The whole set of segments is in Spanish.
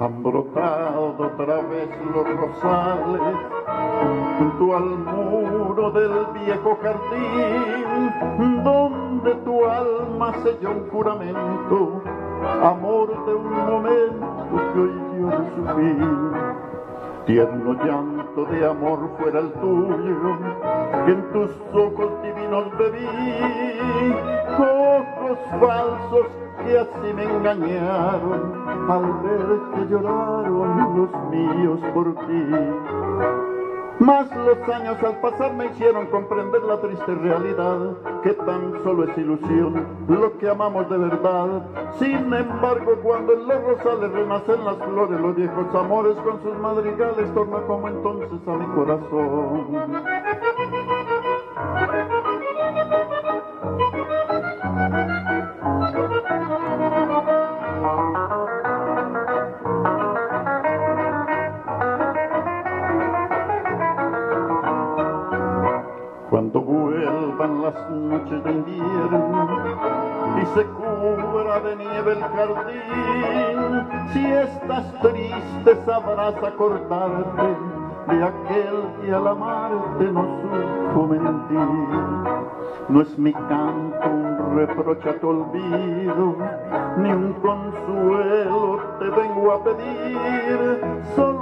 Han brotado otra vez los rosales junto al muro del viejo jardín, donde tu alma selló un juramento, amor de un momento que hoy dio de su. Tierno llanto de amor fuera el tuyo, que en tus ojos divinos bebí, ojos falsos que así me engañaron al ver que lloraron los míos por ti. Mas los años al pasar me hicieron comprender la triste realidad, que tan solo es ilusión lo que amamos de verdad. Sin embargo, cuando en los rosales renacen las flores, los viejos amores con sus madrigales tornan como entonces a mi corazón. Cuando vuelvan las noches de invierno y se cubra de nieve el jardín, si estás triste sabrás acordarte de aquel que al amarte no supo mentir. No es mi canto un reproche a tu olvido, ni un consuelo te vengo a pedir, solo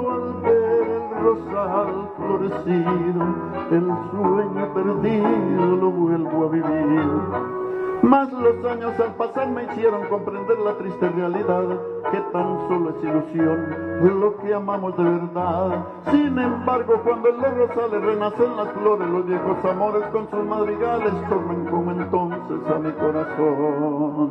sueño perdido lo vuelvo a vivir. Mas los años al pasar me hicieron comprender la triste realidad, que tan solo es ilusión lo que amamos de verdad. Sin embargo, cuando en los rosales renacen las flores, los viejos amores con sus madrigales tornan como entonces a mi corazón.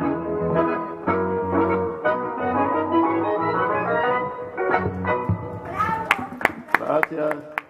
Gracias.